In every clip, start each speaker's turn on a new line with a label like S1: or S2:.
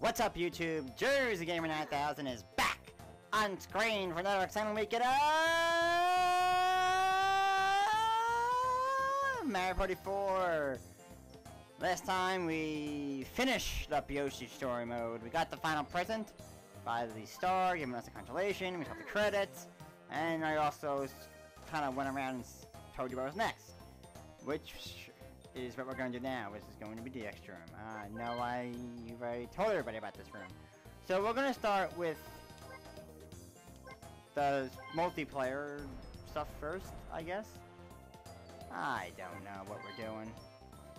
S1: What's up, YouTube? Jersey Gamer 9000 is back on screen for another exciting weekend of uh, Mario Party 4. Last time we finished up Yoshi Story Mode. We got the final present by the star, giving us a consolation. We got the credits, and I also kind of went around and told you what was next, which is what we're going to do now, which is going to be the extra room. I uh, know I, you've already told everybody about this room. So we're going to start with the multiplayer stuff first, I guess. I don't know what we're doing.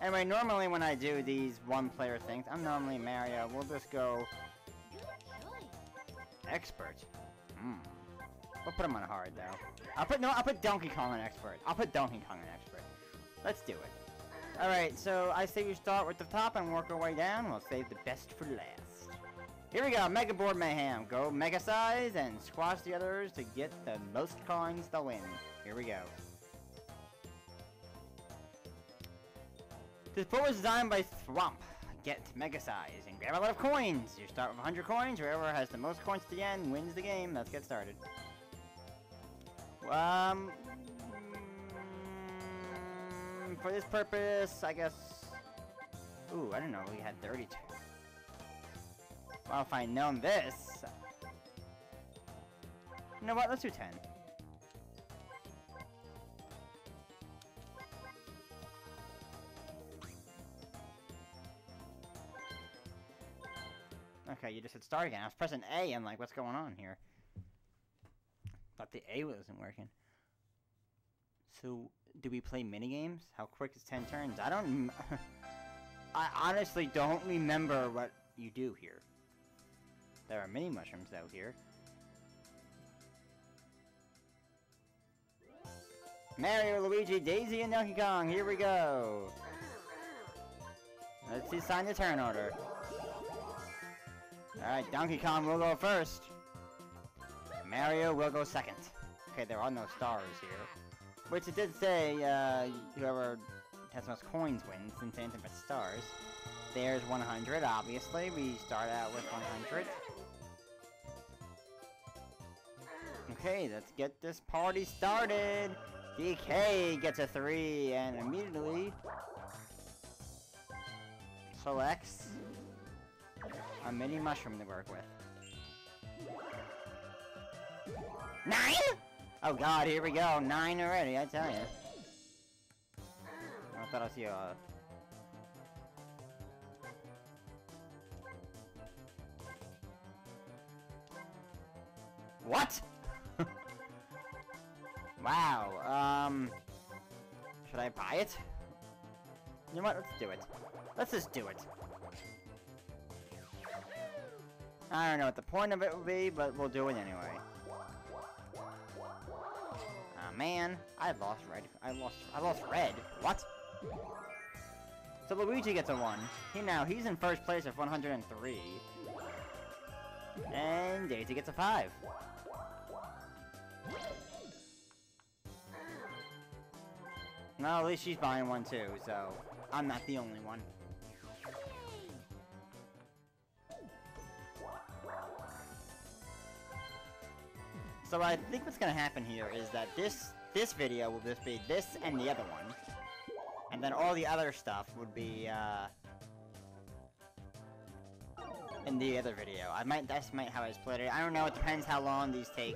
S1: Anyway, normally when I do these one-player things, I'm normally Mario. We'll just go... Expert. Hmm. We'll put him on hard, though. I'll put, no, I'll put Donkey Kong on expert. I'll put Donkey Kong on expert. Let's do it. Alright, so I say we start with the top and work our way down. We'll save the best for last. Here we go, Mega Board Mayhem. Go Mega Size and squash the others to get the most coins to win. Here we go. This board was designed by Thwomp. Get Mega Size and grab a lot of coins. You start with 100 coins. Whoever has the most coins to the end wins the game. Let's get started. Um, for this purpose, I guess... Ooh, I don't know we had 32. Well, if I'd known this... You know what, let's do 10. Okay, you just hit start again. I was pressing A and like, what's going on here? Thought the A wasn't working. So, do we play minigames? How quick is 10 turns? I don't... I honestly don't remember what you do here. There are mini mushrooms out here. Mario, Luigi, Daisy, and Donkey Kong, here we go! Let's see sign the turn order. Alright, Donkey Kong will go first. Mario will go second. Okay, there are no stars here. Which it did say, uh, whoever has most coins wins, since anything but stars. There's 100, obviously. We start out with 100. Okay, let's get this party started! DK gets a 3, and immediately selects a mini mushroom to work with. Nine? Oh god, here we go. Nine already, I tell you. I thought I see a... What? wow, um... Should I buy it? You know what, let's do it. Let's just do it. I don't know what the point of it will be, but we'll do it anyway man. I lost red. I lost. I lost red. What? So Luigi gets a one. He now he's in first place with 103. And Daisy gets a five. No, at least she's buying one too, so I'm not the only one. So I think what's gonna happen here is that this this video will just be this and the other one. And then all the other stuff would be, uh... In the other video. I might, that's might how I split it. I don't know, it depends how long these take.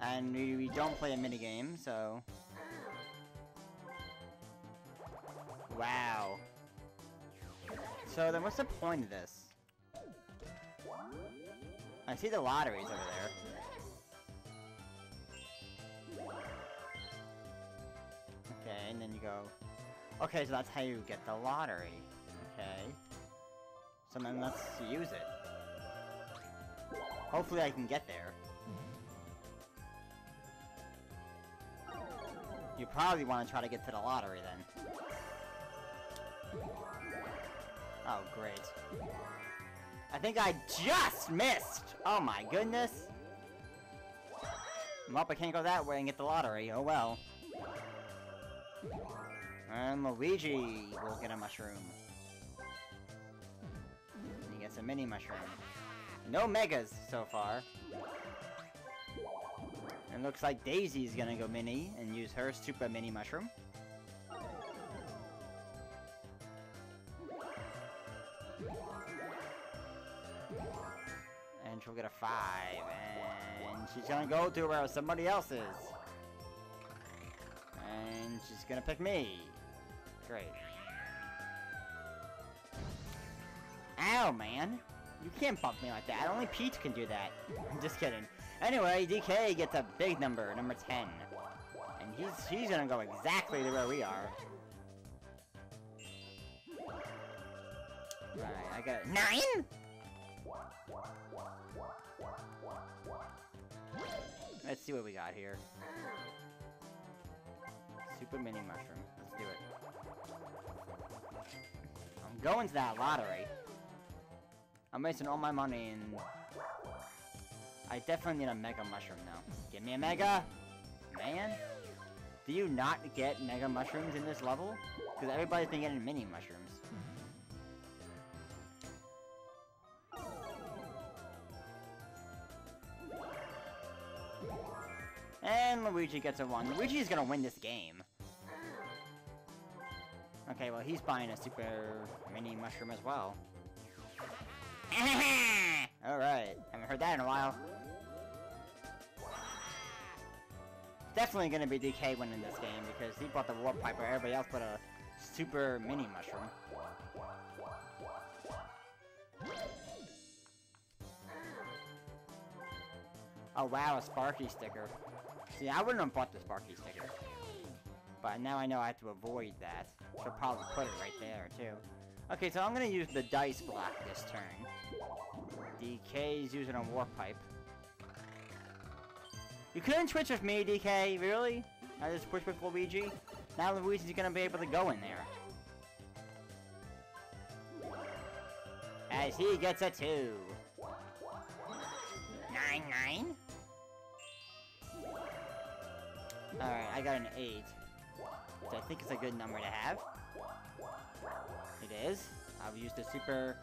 S1: And we, we don't play a minigame, so... Wow. So then what's the point of this? I see the lotteries over there. Okay, and then you go... Okay, so that's how you get the lottery. Okay. So then let's use it. Hopefully I can get there. You probably want to try to get to the lottery then. Oh, great. I think I just missed! Oh my goodness! Well, I can't go that way and get the lottery. Oh well. And Luigi will get a mushroom. He gets a mini mushroom. No megas so far. And looks like Daisy's gonna go mini and use her super mini mushroom. And she'll get a five, and she's gonna go to where somebody else is. She's gonna pick me. Great. Ow, man. You can't bump me like that. Only Peach can do that. I'm just kidding. Anyway, DK gets a big number, number 10. And he's he's gonna go exactly to where we are. Right, I got nine? Let's see what we got here. Mini mushroom. Let's do it. I'm going to that lottery. I'm wasting all my money and... I definitely need a Mega Mushroom now. Give me a Mega! Man! Do you not get Mega Mushrooms in this level? Because everybody's been getting Mini Mushrooms. And Luigi gets a 1. Luigi's gonna win this game. Okay, well he's buying a super mini mushroom as well. Alright, haven't heard that in a while. Definitely gonna be DK winning this game because he bought the Warp Pipe where everybody else put a super mini mushroom. Oh wow, a Sparky sticker. See, I wouldn't have bought the Sparky sticker. But now I know I have to avoid that. Should probably put it right there, too. Okay, so I'm gonna use the Dice Block this turn. DK is using a Warp Pipe. You couldn't switch with me, DK? Really? I just switched with Luigi? Now Luigi's gonna be able to go in there. As he gets a 2. 9 9? Alright, I got an 8. Which I think is a good number to have. It is. I'll use the super...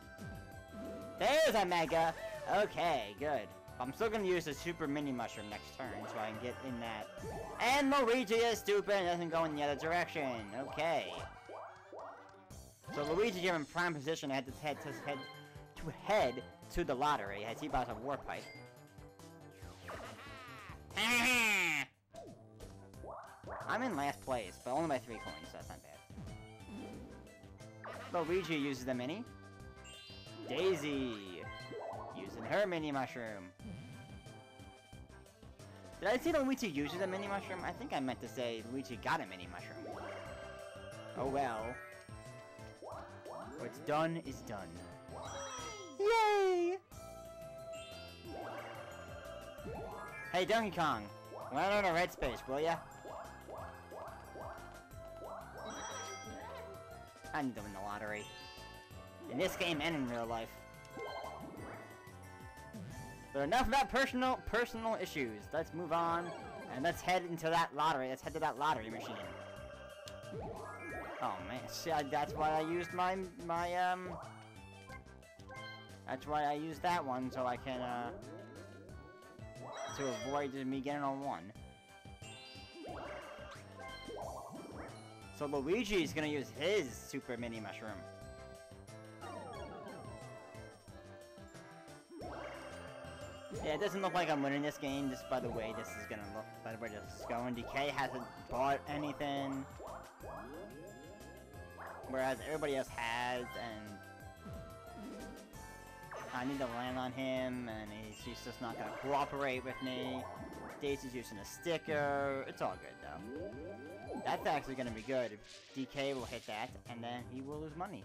S1: There's a Mega! Okay, good. I'm still gonna use the super mini mushroom next turn so I can get in that. And Luigi is stupid and doesn't go in the other direction. Okay. So Luigi given prime position had to head to head to head to the lottery as he buys a warp pipe. I'm in last place, but only by three coins, so that's not bad. Luigi uses the mini. Daisy using her mini mushroom. Did I say Luigi uses a mini mushroom? I think I meant to say Luigi got a mini mushroom. Oh well. What's done is done. Yay! Hey, Donkey Kong! Land on a red space, will ya? I need to win the lottery. In this game and in real life. But enough about personal personal issues. Let's move on and let's head into that lottery. Let's head to that lottery machine. Oh man, see, I, that's why I used my my um. That's why I used that one so I can uh to avoid me getting on one. So Luigi is gonna use his super mini mushroom. Yeah, it doesn't look like I'm winning this game just by the way this is gonna look, by the way this is going. DK hasn't bought anything. Whereas everybody else has, and I need to land on him, and he's, he's just not gonna cooperate with me. Daisy's using a sticker. It's all good, though. That's actually gonna be good. DK will hit that, and then he will lose money.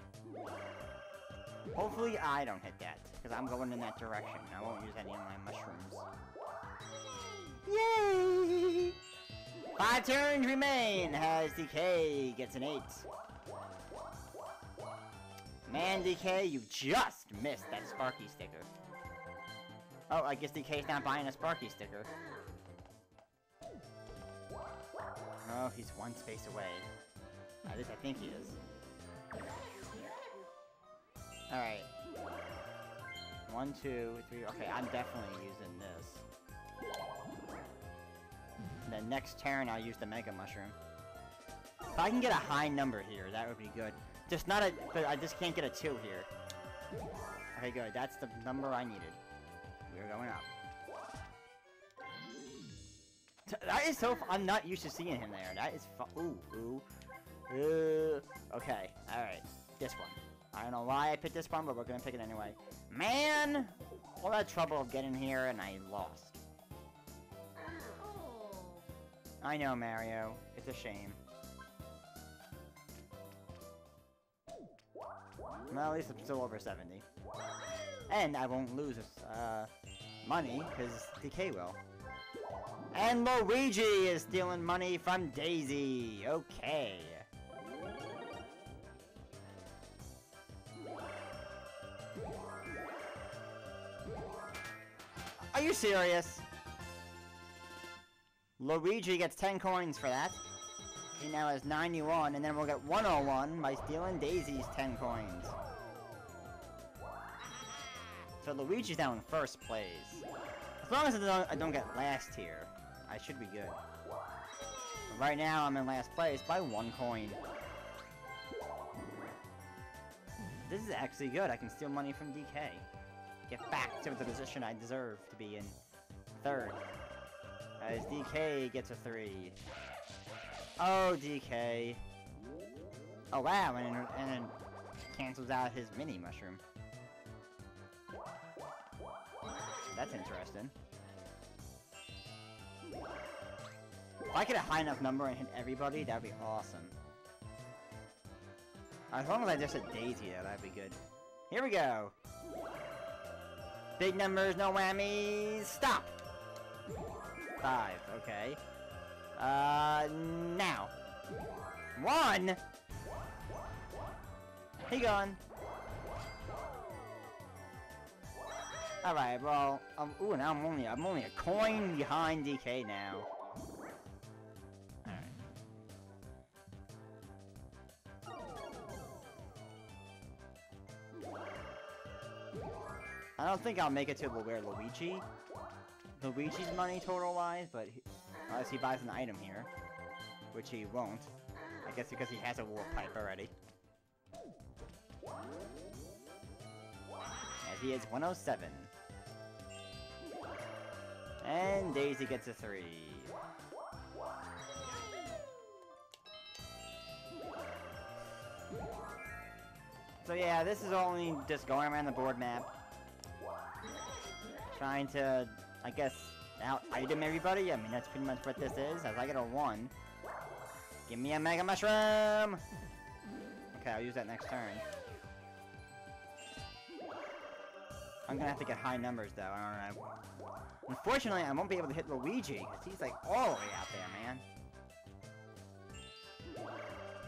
S1: Hopefully I don't hit that, because I'm going in that direction. I won't use any of my mushrooms. Yay! Five turns remain as DK gets an 8. Man, DK, you just missed that Sparky sticker. Oh, I guess DK's not buying a Sparky sticker. Oh, he's one space away. At least I think he is. Alright. One, two, three. Okay, I'm definitely using this. The next turn, I'll use the Mega Mushroom. If I can get a high number here, that would be good. Just not a, but I just can't get a two here. Okay, good. That's the number I needed. We're going up. That is so. F I'm not used to seeing him there. That is ooh ooh. Okay, all right. This one. I don't know why I picked this one, but we're gonna pick it anyway. Man, all that trouble of getting here and I lost. I know, Mario. It's a shame. Well, at least I'm still over 70. And I won't lose uh, money, because DK will. And Luigi is stealing money from Daisy. Okay. Are you serious? Luigi gets 10 coins for that. He now has 91, and then we'll get 101 by stealing Daisy's 10 coins. So Luigi's now in first place. As long as I don't, I don't get last here, I should be good. But right now, I'm in last place by one coin. This is actually good. I can steal money from DK. Get back to the position I deserve to be in. Third. As DK gets a three. Oh, DK. Oh, wow, and, and then cancels out his mini mushroom. That's interesting. If I get a high enough number and hit everybody, that'd be awesome. As long as I just hit Daisy, though, that'd be good. Here we go! Big numbers, no whammies, stop! Five, okay. Uh, now. One! He gone. Alright, well, um, ooh, now I'm only, I'm only a coin behind DK now. Don't think I'll make it to where Luigi. Luigi's money total-wise, but he, unless he buys an item here, which he won't. I guess because he has a warp pipe already. As he is 107. And Daisy gets a 3. So yeah, this is only just going around the board map. Trying to, I guess, out-item everybody. I mean, that's pretty much what this is. As I get a 1. Give me a Mega Mushroom! Okay, I'll use that next turn. I'm gonna have to get high numbers though, I don't know. Unfortunately, I won't be able to hit Luigi, because he's like all the way out there, man.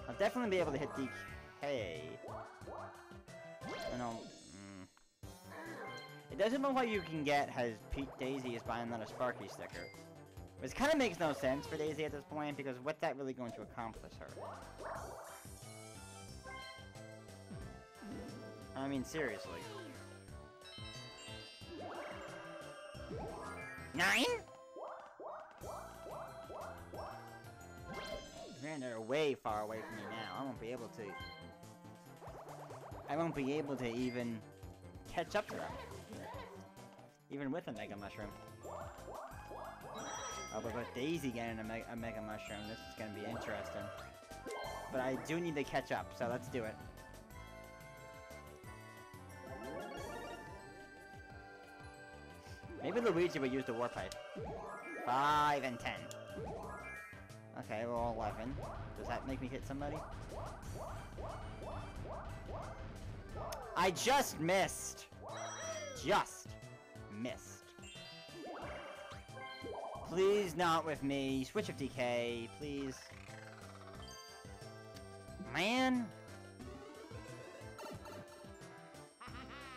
S1: I'll definitely be able to hit DK. I know. It doesn't look like you can get has Pete Daisy is buying another Sparky sticker. Which kind of makes no sense for Daisy at this point, because what's that really going to accomplish her? I mean, seriously. Nine? Man, they're way far away from me now. I won't be able to... I won't be able to even catch up to them. Even with a Mega Mushroom. Oh, but with Daisy getting a, me a Mega Mushroom, this is gonna be interesting. But I do need to catch up, so let's do it. Maybe Luigi would use the Warp Pipe. 5 and 10. Okay, well, 11. Does that make me hit somebody? I just missed! Just missed. Please not with me. Switch of DK, please. Man!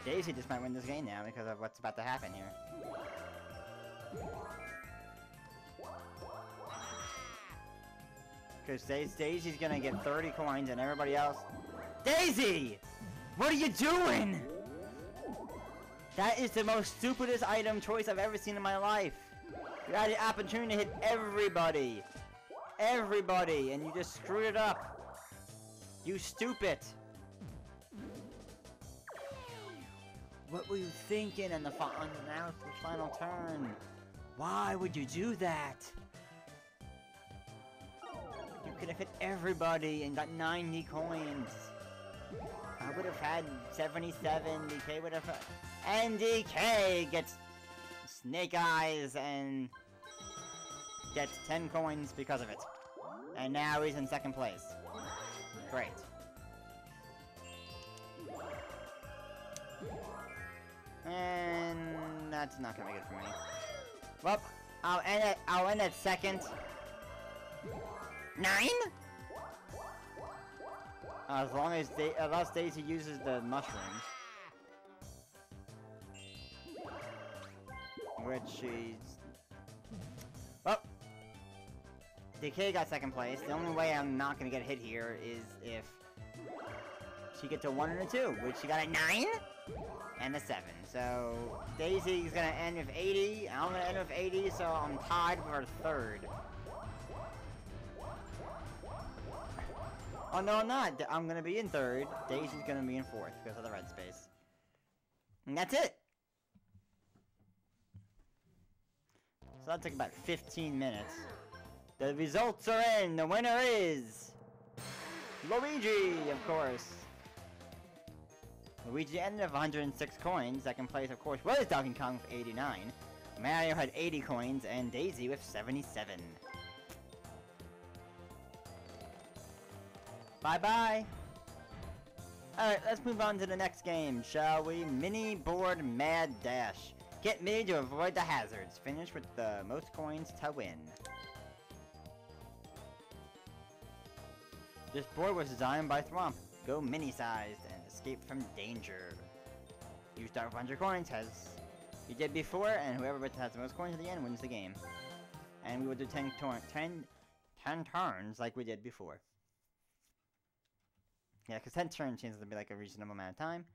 S1: Daisy just might win this game now because of what's about to happen here. Because Daisy's gonna get 30 coins and everybody else... Daisy! What are you doing? That is the most stupidest item choice I've ever seen in my life. You had the opportunity to hit everybody. Everybody, and you just screwed it up. You stupid. What were you thinking on the, on now the final turn? Why would you do that? You could have hit everybody and got 90 coins. I would have had 77, DK would have... And DK gets Snake Eyes and gets 10 coins because of it. And now he's in second place. Great. And that's not gonna be good for me. Well, I'll end it. I'll end at second. Nine? As long as da unless Daisy uses the mushrooms. Which she's... Well, DK got second place. The only way I'm not gonna get hit here is if she gets a 1 and a 2, which she got a 9 and a 7. So Daisy's gonna end with 80, I'm gonna end with 80, so I'm tied for third. Oh no, I'm not. I'm gonna be in third. Daisy's gonna be in fourth because of the red space. And that's it. So that took about 15 minutes. The results are in. The winner is Luigi, of course. Luigi ended with 106 coins. Second place, of course, was Donkey Kong with 89. Mario had 80 coins, and Daisy with 77. Bye-bye! Alright, let's move on to the next game, shall we? Mini Board Mad Dash. Get me to avoid the hazards. Finish with the most coins to win. This board was designed by Thwomp. Go mini-sized and escape from danger. You start with 100 coins, as you did before, and whoever has the most coins at the end wins the game. And we will do 10, 10, 10 turns like we did before. Yeah, because 10 turns seems to be like a reasonable amount of time.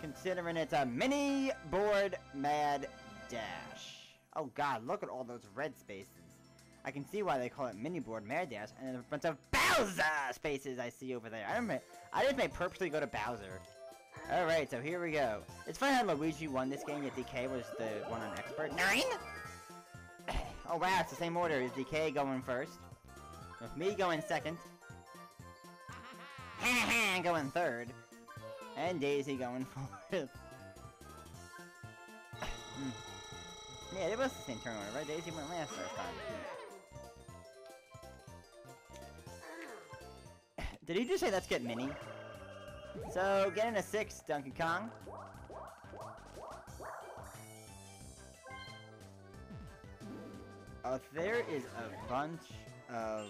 S1: Considering it's a mini board mad dash. Oh god, look at all those red spaces. I can see why they call it mini board mad dash, and a bunch of Bowser spaces I see over there. I don't I just may purposely go to Bowser. Alright, so here we go. It's funny how Luigi won this game, yet DK was the one on expert. Nine? oh wow, it's the same order. Is DK going first? With me going second. going third. And Daisy going fourth. Hmm. Yeah, it was the same turn order, right? Daisy went last last time. Did he just say let's get mini? So, getting a 6, Donkey Kong. Oh, there is a bunch of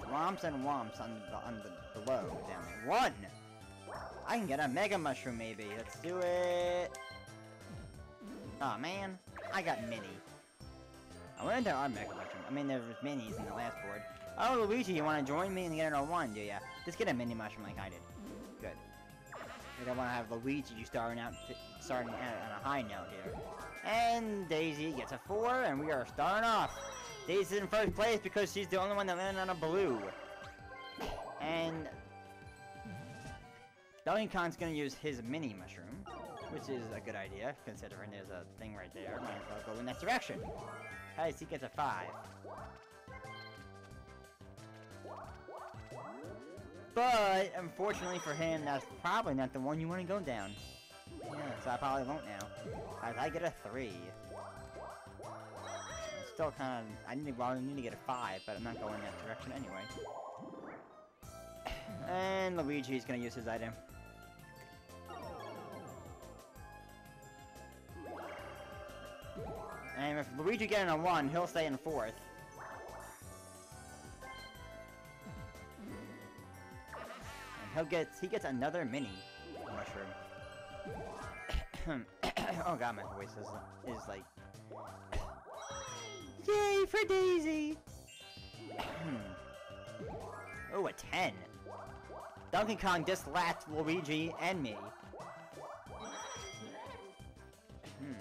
S1: Whomps and Whomps on the, on the below down there. One! I can get a Mega Mushroom maybe. Let's do it. oh, man. I got Mini. I wonder if there are Mega Mushroom. I mean, there was Minis in the last board. Oh, Luigi, you want to join me and get another one, do ya? Just get a Mini Mushroom like I did. Good. I don't want to have Luigi starting out, starting out on a high note here. And Daisy gets a 4, and we are starting off. Daisy's in first place because she's the only one that landed on a blue. And Donkey Kong's gonna use his mini mushroom, which is a good idea, considering there's a thing right there. Might as well go in that direction. Hey, he gets a 5. But, unfortunately for him, that's probably not the one you want to go down. Yeah, so I probably won't now. As I get a 3 still kind of... I need, well, I need to get a 5, but I'm not going that direction anyway. And Luigi's gonna use his item. And if Luigi getting a 1, he'll stay in 4th. And he'll get... He gets another mini mushroom. oh god, my voice is, is like Yay for Daisy! Oh, a 10. Donkey Kong just laughed Luigi and me. Hmm.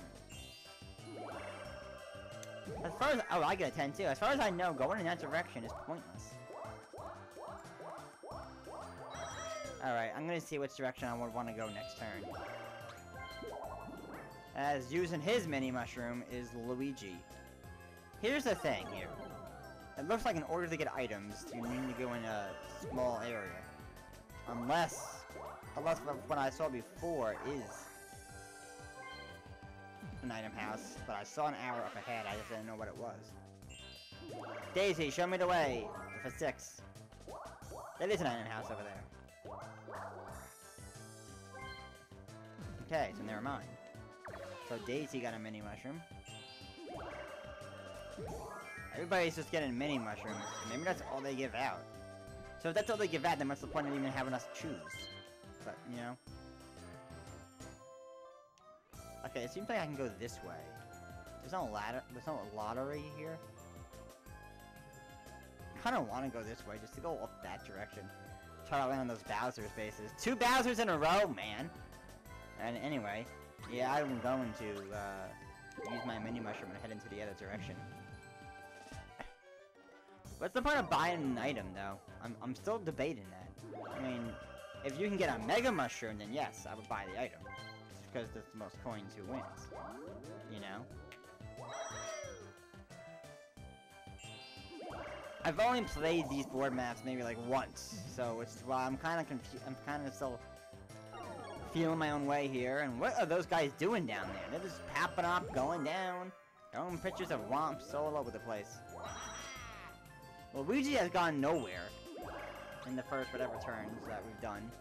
S1: As far as- oh, I get a 10 too. As far as I know, going in that direction is pointless. Alright, I'm gonna see which direction I would want to go next turn. As using his mini mushroom is Luigi. Here's the thing here. It looks like in order to get items, you need to go in a small area. Unless, unless what I saw before is an item house, but I saw an arrow up ahead, I just didn't know what it was. Daisy, show me the way! For six. That is an item house over there. Okay, so never mind. So Daisy got a mini mushroom. Everybody's just getting mini mushrooms. Maybe that's all they give out. So if that's all they give out, then what's the point of even having us choose? But, you know. Okay, it seems like I can go this way. There's no ladder. There's no lottery here. I kind of want to go this way, just to go up that direction. Try to land on those Bowser spaces. Two Bowsers in a row, man! And anyway, yeah, I'm going to uh, use my mini mushroom and head into the other direction. What's the point of buying an item, though? I'm, I'm still debating that. I mean, if you can get a Mega Mushroom, then yes, I would buy the item. Because there's the most coins who wins. You know? I've only played these board maps maybe like once, so it's why I'm kind of confused. I'm kind of still feeling my own way here. And what are those guys doing down there? They're just popping up, going down, throwing pictures of Whomps all over the place. Luigi has gone nowhere in the first whatever turns that we've done.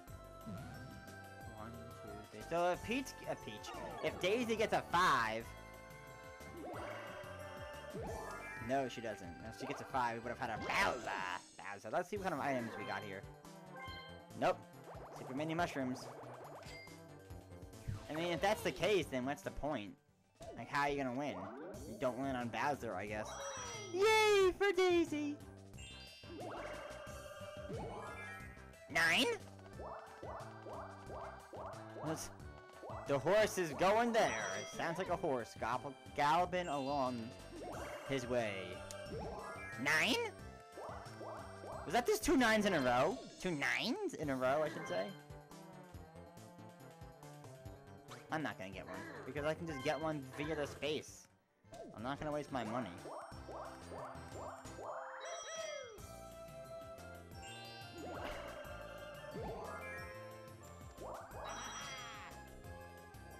S1: One, two, three. So if Peach, uh, Peach, if Daisy gets a five, no, she doesn't. If she gets a five, we would have had a Bowser. Bowser. Let's see what kind of items we got here. Nope. Super mini mushrooms. I mean, if that's the case, then what's the point? Like, how are you gonna win? You don't win on Bowser, I guess. Yay for Daisy! Nine? What's... The horse is going there. It sounds like a horse galloping along his way. Nine? Was that just two nines in a row? Two nines in a row, I should say? I'm not gonna get one, because I can just get one via the space. I'm not gonna waste my money.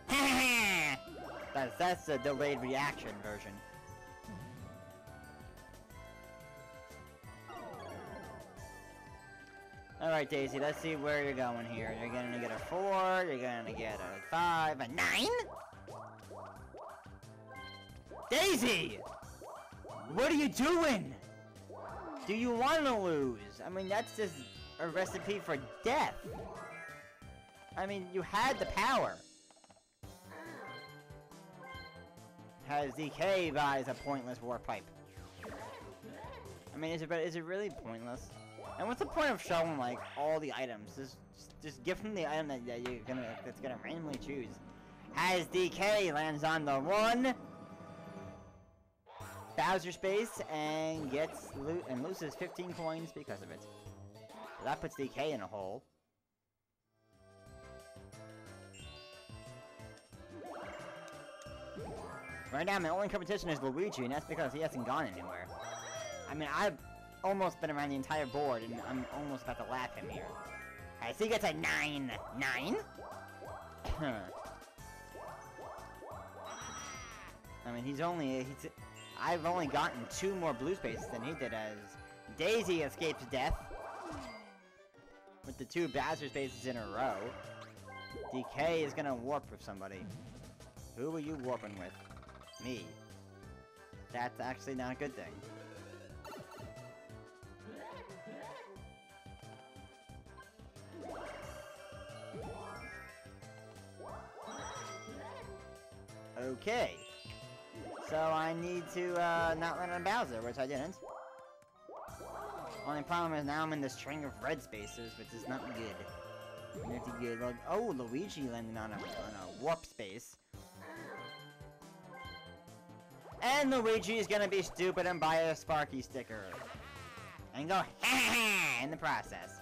S1: that's, that's the delayed reaction version. Alright, Daisy, let's see where you're going here. You're gonna get a 4, you're gonna get a 5, a 9? Daisy! What are you doing? Do you want to lose? I mean, that's just a recipe for death. I mean, you had the power. Has DK buys a pointless warp pipe. I mean, is it is it really pointless? And what's the point of showing like all the items? Just just give them the item that, that you're gonna that's gonna randomly choose. Has DK lands on the one Bowser space and gets loot and loses 15 coins because of it. That puts DK in a hole. Right now, my only competition is Luigi, and that's because he hasn't gone anywhere. I mean, I've almost been around the entire board, and I'm almost about to lap him here. Alright, so he gets a 9. 9? I mean, he's only... He's, I've only gotten two more blue spaces than he did as Daisy escapes death. With the two Bowser spaces in a row. DK is gonna warp with somebody. Who are you warping with? Me. That's actually not a good thing. Okay. So I need to uh, not land on Bowser, which I didn't. Only problem is now I'm in the string of red spaces, which is not good. Not good. Oh, Luigi landing on a, on a warp space. And Luigi is gonna be stupid and buy a Sparky sticker. And go ha ha in the process.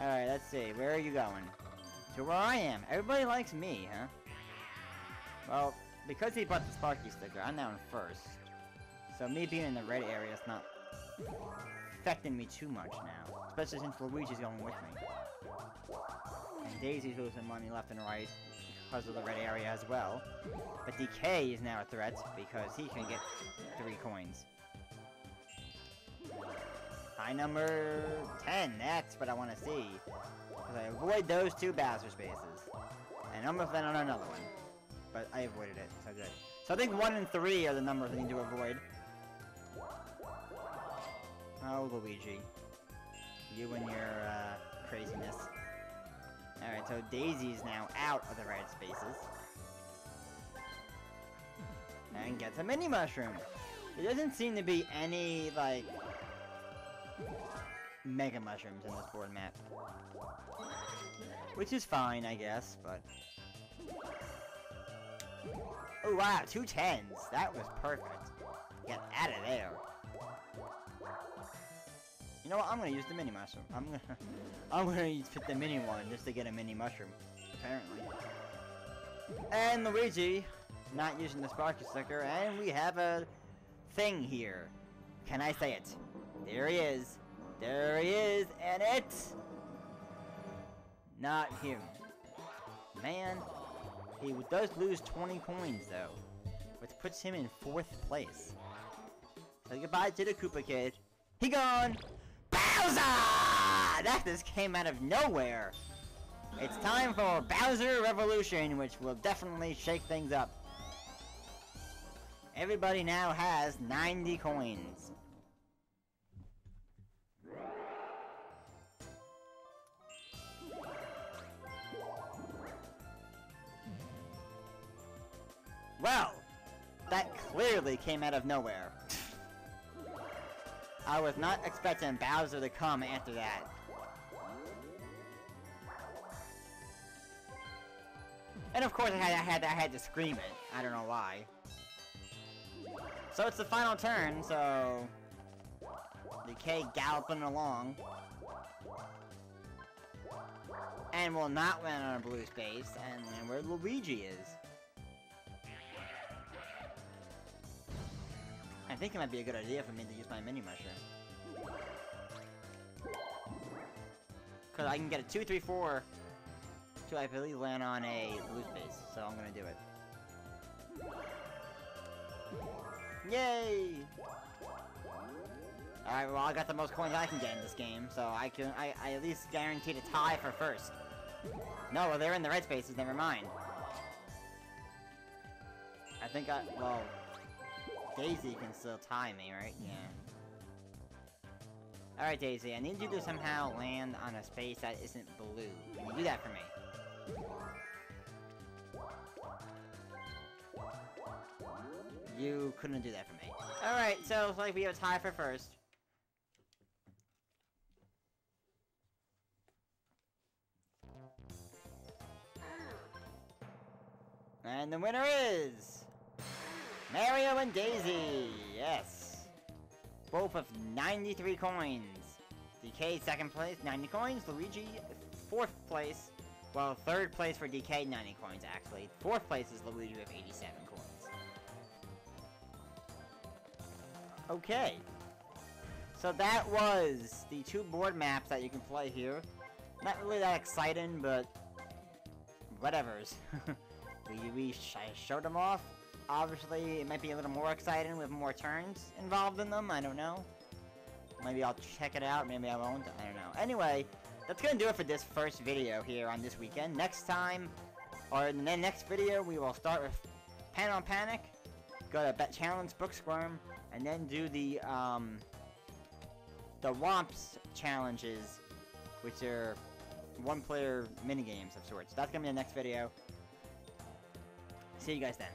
S1: Alright, let's see. Where are you going? To where I am. Everybody likes me, huh? Well, because he bought the Sparky sticker, I'm now in first. So me being in the red area is not affecting me too much now. Especially since Luigi's going with me. And Daisy's losing money left and right because of the red area as well. But DK is now a threat because he can get three coins. High number 10, that's what I want to see. Because I avoid those two Bowser spaces. And I'm then on another one. But I avoided it, so good. So I think 1 and 3 are the numbers I need to avoid. Oh, Luigi. You and your, uh, craziness. Alright, so Daisy's now out of the red spaces. And gets a mini mushroom. There doesn't seem to be any, like, mega mushrooms in this board map. Which is fine, I guess, but... Oh wow, two tens! That was perfect. Get out of there. Know what? I'm gonna use the mini mushroom. I'm gonna, I'm gonna use the mini one just to get a mini mushroom. Apparently. And Luigi, not using the Sparky sticker, and we have a thing here. Can I say it? There he is. There he is, and it's not him. Man, he does lose 20 coins though, which puts him in fourth place. Say goodbye to the Koopa Kid. He gone. Bowser! That just came out of nowhere. It's time for Bowser Revolution, which will definitely shake things up. Everybody now has 90 coins. Well, that clearly came out of nowhere. I was not expecting Bowser to come after that. And of course I had, I had, I had to scream it. I don't know why. So it's the final turn, so... DK galloping along. And will not land on a blue space, and, and where Luigi is. I think it might be a good idea for me to use my mini mushroom. Because I can get a 2, 3, 4 to, I believe, land on a blue space. So I'm going to do it. Yay! Alright, well, I got the most coins I can get in this game, so I can, I, I at least guaranteed a tie for first. No, well, they're in the red spaces, never mind. I think I, well, Daisy can still tie me, right? Yeah. Alright, Daisy, I need you to somehow land on a space that isn't blue. Can you do that for me? You couldn't do that for me. Alright, so it's like we have a tie for first. And the winner is... Mario and Daisy! Yes! Both of 93 coins. DK second place, 90 coins. Luigi fourth place. Well, third place for DK, 90 coins actually. Fourth place is Luigi with 87 coins. Okay. So that was the two board maps that you can play here. Not really that exciting, but whatever's. we, we sh showed them off. Obviously, it might be a little more exciting with more turns involved in them. I don't know. Maybe I'll check it out. Maybe I won't. I don't know. Anyway, that's going to do it for this first video here on this weekend. Next time, or in the next video, we will start with Panel Panic, go to Bet Challenge Book Squirm, and then do the, um, the Whomps challenges, which are one-player minigames of sorts. That's going to be the next video. See you guys then.